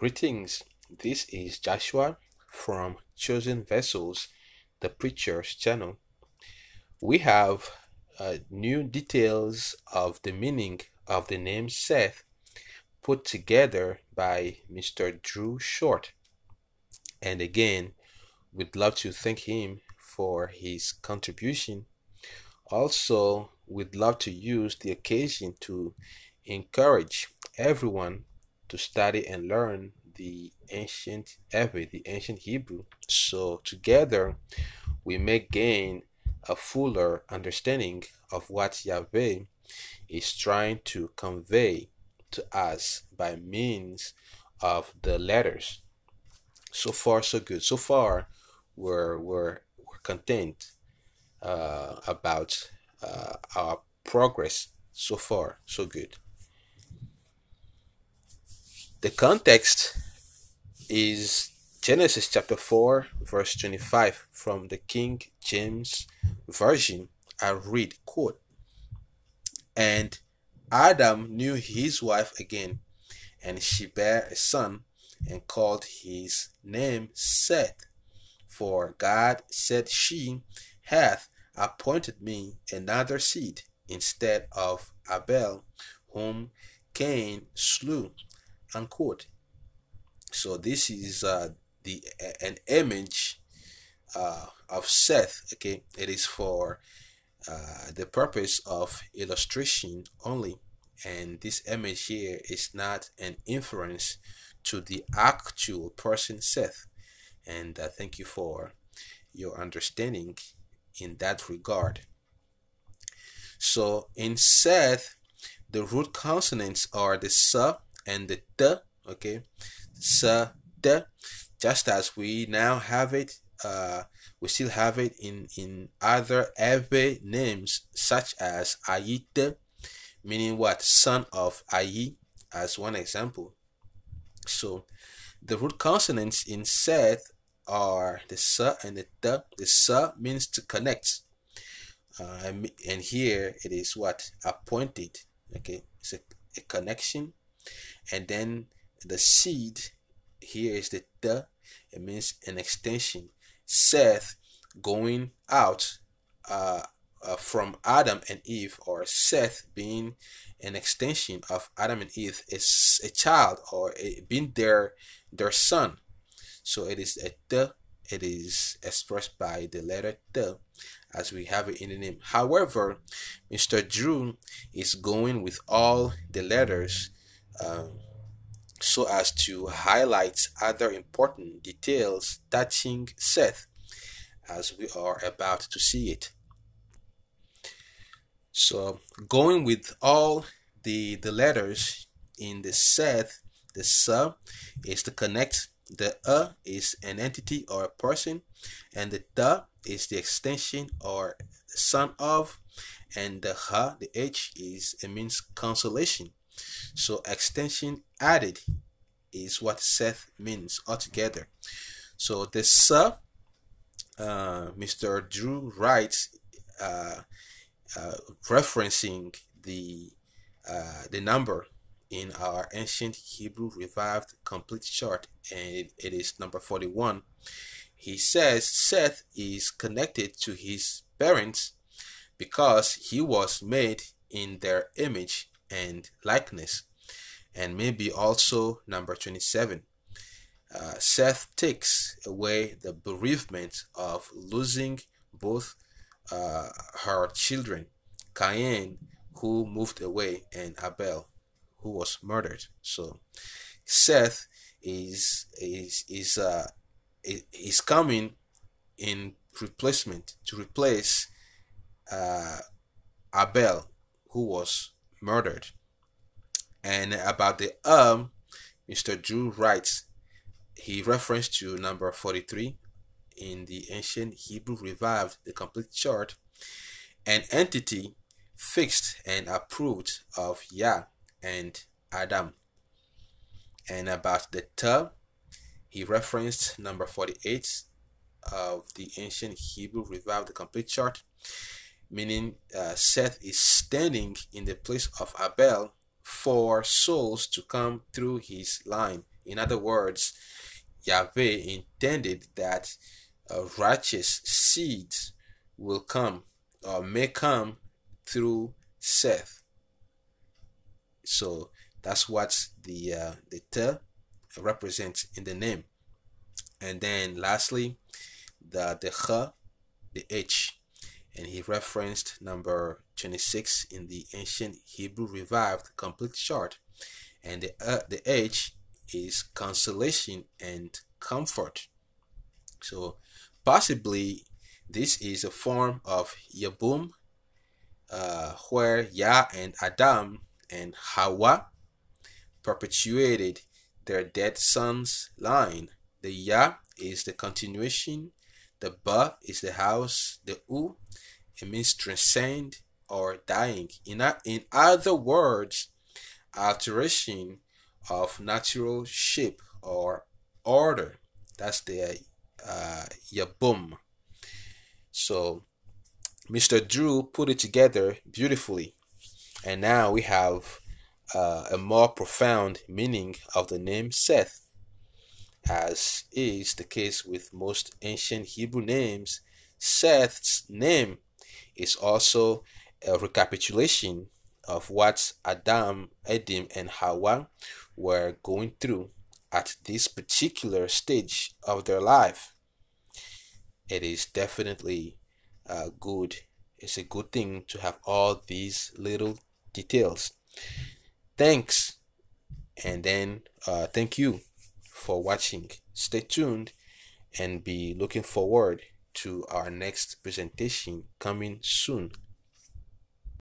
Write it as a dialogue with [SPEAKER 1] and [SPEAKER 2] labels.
[SPEAKER 1] Greetings, this is Joshua from Chosen Vessels, the Preacher's channel. We have uh, new details of the meaning of the name Seth put together by Mr. Drew Short. And again, we'd love to thank him for his contribution. Also, we'd love to use the occasion to encourage everyone to study and learn the ancient Epic, the ancient Hebrew. So together we may gain a fuller understanding of what Yahweh is trying to convey to us by means of the letters. So far, so good. So far, we're we're, we're content uh, about uh, our progress. So far, so good. The context is Genesis chapter 4, verse 25 from the King James Version. I read, quote, And Adam knew his wife again, and she bare a son, and called his name Seth. For God said, She hath appointed me another seed instead of Abel, whom Cain slew unquote. So this is uh, the an image uh, of Seth. Okay, it is for uh, the purpose of illustration only, and this image here is not an inference to the actual person Seth. And uh, thank you for your understanding in that regard. So in Seth, the root consonants are the sa and the the okay? So the just as we now have it uh we still have it in in other Ewe names such as Ayite meaning what? Son of Ayi as one example. So the root consonants in Seth are the sa and the the the sa means to connect. Uh, and here it is what? Appointed okay? It's a, a connection and then the seed here is the the it means an extension seth going out uh, uh, from adam and eve or seth being an extension of adam and eve is a child or a, being their their son. So it is a the it is expressed by the letter the as we have it in the name. However mr drew is going with all the letters um, so as to highlight other important details touching Seth as we are about to see it. So going with all the the letters in the Seth, the Sa is to connect, the A is an entity or a person, and the Ta is the extension or son of, and the Ha, the H is it means consolation. So extension added is what Seth means altogether. So the Sa, uh, Mr. Drew writes, uh, uh, referencing the uh, the number in our ancient Hebrew revived complete chart, and it is number 41. He says Seth is connected to his parents because he was made in their image and likeness. And maybe also number 27. Uh, Seth takes away the bereavement of losing both uh, her children, Cain, who moved away, and Abel, who was murdered. So Seth is is is uh is coming in replacement to replace uh, Abel, who was murdered. And about the um, Mr. Drew writes, he referenced to number 43 in the ancient Hebrew revived, the complete chart, an entity fixed and approved of Yah and Adam. And about the tub, he referenced number 48 of the ancient Hebrew revived, the complete chart, meaning uh, Seth is standing in the place of Abel for souls to come through his line In other words, Yahweh intended that uh, righteous seeds will come or may come through Seth. So that's what the uh, the te represents in the name. And then lastly, the the ch, the h, and he referenced number 26 in the ancient Hebrew revived complete chart. And the uh, the h is consolation and comfort. So possibly this is a form of Yabum, uh, where Yah and Adam and Hawa perpetuated their dead son's line. The Yah is the continuation, the Ba is the house, the U it means transcend or dying. In, in other words, alteration of natural shape or order. That's the uh, Yabum. So Mr. Drew put it together beautifully. And now we have uh, a more profound meaning of the name Seth. As is the case with most ancient Hebrew names, Seth's name is also a recapitulation of what Adam, Adam, and Hawa were going through at this particular stage of their life. It is definitely uh, good. It's a good thing to have all these little details. Thanks, and then uh, thank you for watching. Stay tuned and be looking forward to our next presentation coming soon.